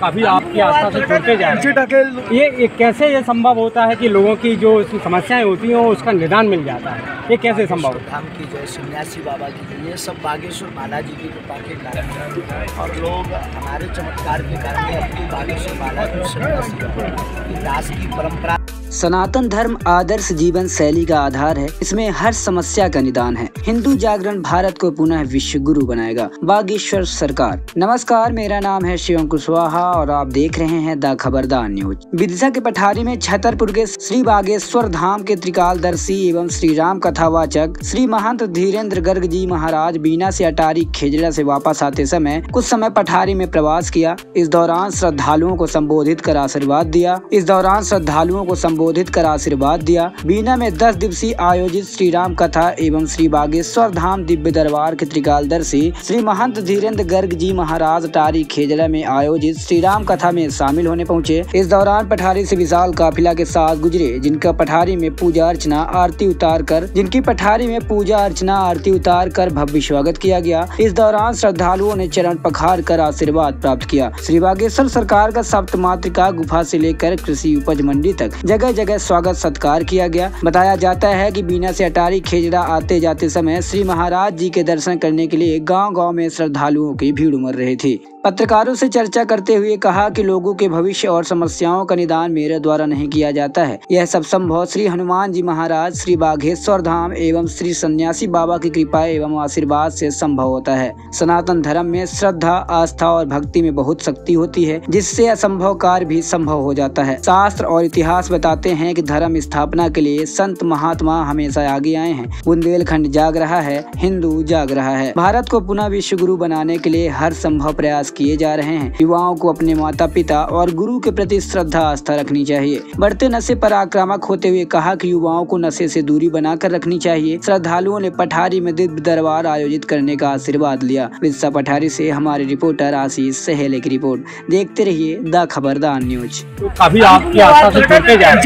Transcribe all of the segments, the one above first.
काफ़ी आपकी आस्था से जुड़ते जा रहे हैं। ये, ये कैसे ये संभव होता है कि लोगों की जो समस्याएँ होती हैं उसका निदान मिल जाता है? ये कैसे संभव होता है? की की जय सन्यासी बाबा की जय। ये सब बागेश्वर बालाजी की कृपा के कारण है। और लोग हमारे चमत्कार के कारण ही अपनी बागेश्वर बालाजी की दास की परंपरा सनातन धर्म आदर्श जीवन शैली का आधार है। इसमें हर समस्या का निदान है। हिंदू जागरण भारत को पुनः विश्व गुरु बनाएगा। बागेश्वर सरकार। नमस्कार, मेरा नाम है शिवम कुशवाहा और आप देख रहे हैं द खबरदार न्यूज़। विदिशा के पठारी में छतरपुर के श्री बागेश्वर धाम के त्रिकालदर्शी एवं श्री राम कथावाचक श्री महंत धीरेन्द्र गर्ग जी महाराज बीना से अटारी खेजड़ा से वापस आते समय कुछ समय पठारी में प्रवास किया। इस दौरान श्रद्धालुओं को संबोधित कर आशीर्वाद दिया। इस दौरान श्रद्धालुओं को संबोधित कर आशीर्वाद दिया। बीना में 10 दिवसीय आयोजित श्री राम कथा एवं श्री बागेश्वर धाम दिव्य दरबार के त्रिकालदर्शी श्री महंत धीरेन्द्र गर्ग जी महाराज टारी खेजड़ा में आयोजित श्री राम कथा में शामिल होने पहुँचे। इस दौरान पठारी ऐसी विशाल काफिला के साथ गुजरे, जिनका पठारी में पूजा अर्चना, आरती उतार कर, जिनकी पठारी में पूजा अर्चना, आरती उतार कर भव्य स्वागत किया गया। इस दौरान श्रद्धालुओं ने चरण पखार कर आशीर्वाद प्राप्त किया। श्री बागेश्वर सरकार का सप्त मातृका गुफा से लेकर कृषि उपज मंडी तक जगह जगह जगह स्वागत सत्कार किया गया। बताया जाता है कि बीना से अटारी खेजड़ा आते जाते समय श्री महाराज जी के दर्शन करने के लिए गाँव गाँव में श्रद्धालुओं की भीड़ उमड़ रही थी। पत्रकारों से चर्चा करते हुए कहा कि लोगों के भविष्य और समस्याओं का निदान मेरे द्वारा नहीं किया जाता है। यह सब संभव श्री हनुमान जी महाराज, श्री बाघेश्वर धाम एवं श्री सन्यासी बाबा की कृपा एवं आशीर्वाद से संभव होता है। सनातन धर्म में श्रद्धा, आस्था और भक्ति में बहुत शक्ति होती है, जिससे असंभव कार्य भी संभव हो जाता है। शास्त्र और इतिहास बताते हैं की धर्म स्थापना के लिए संत महात्मा हमेशा आगे आए हैं। बुंदेलखंड जाग रहा है, हिंदू जाग रहा है। भारत को पुनः विश्व गुरु बनाने के लिए हर संभव प्रयास किए जा रहे हैं। युवाओं को अपने माता पिता और गुरु के प्रति श्रद्धा आस्था रखनी चाहिए। बढ़ते नशे पर आक्रामक होते हुए कहा कि युवाओं को नशे से दूरी बनाकर रखनी चाहिए। श्रद्धालुओं ने पठारी में दिव्य दरबार आयोजित करने का आशीर्वाद लिया। विदिशा पठारी से हमारे रिपोर्टर आशीष सहेले की रिपोर्ट। देखते रहिए द खबरदार न्यूज़। अभी आपकी आस्था से जुड़ते जा हैं।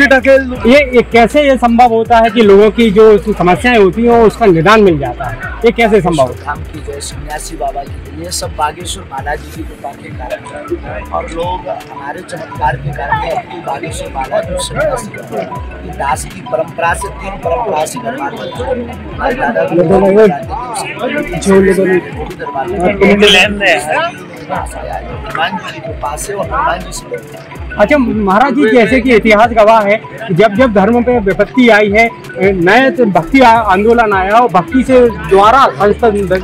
ये, ये कैसे ये संभव होता है कि लोगों की जो समस्याएँ होती हैं उसका निदान मिल जाता है? ये कैसे संभव होता है? धाम की जय सन्यासी बाबा की ये सब बागेश्वर बालाजी की कृपा के कारण और लोग हमारे चमत्कार के कारण अपनी सन्यासी बाबा की दास की परंपरा से तीन परंपरा से दरबार हैं। हनुमान जी की कृपा से और हनुमान जी से अच्छा महाराज जी जैसे कि इतिहास गवाह है जब जब धर्म पे विपत्ति आई है नए भक्ति आंदोलन आया और भक्ति से द्वारा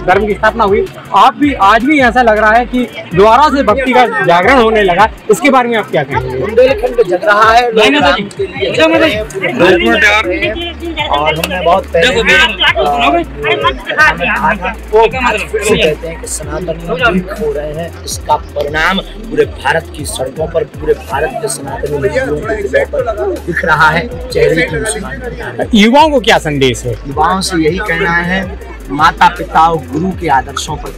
धर्म की स्थापना हुई आप भी आज भी ऐसा लग रहा है कि द्वारा से भक्ति का जागरण होने लगा इसके बारे में आप क्या कहेंगे बुंदेलखंड जग रहा है रहे हैं, रहे हैं। और हमने बहुत पहले अ, हैं हो रहे हैं इसका परिणाम पूरे भारत की सड़कों पर पूरे भारत के सनातनी मजदूरों के दिलों पर दिख रहा है चेहरे की मुस्कान युवाओं को क्या संदेश है? युवाओं से यही कहना है माता पिता और गुरु के आदर्शों पर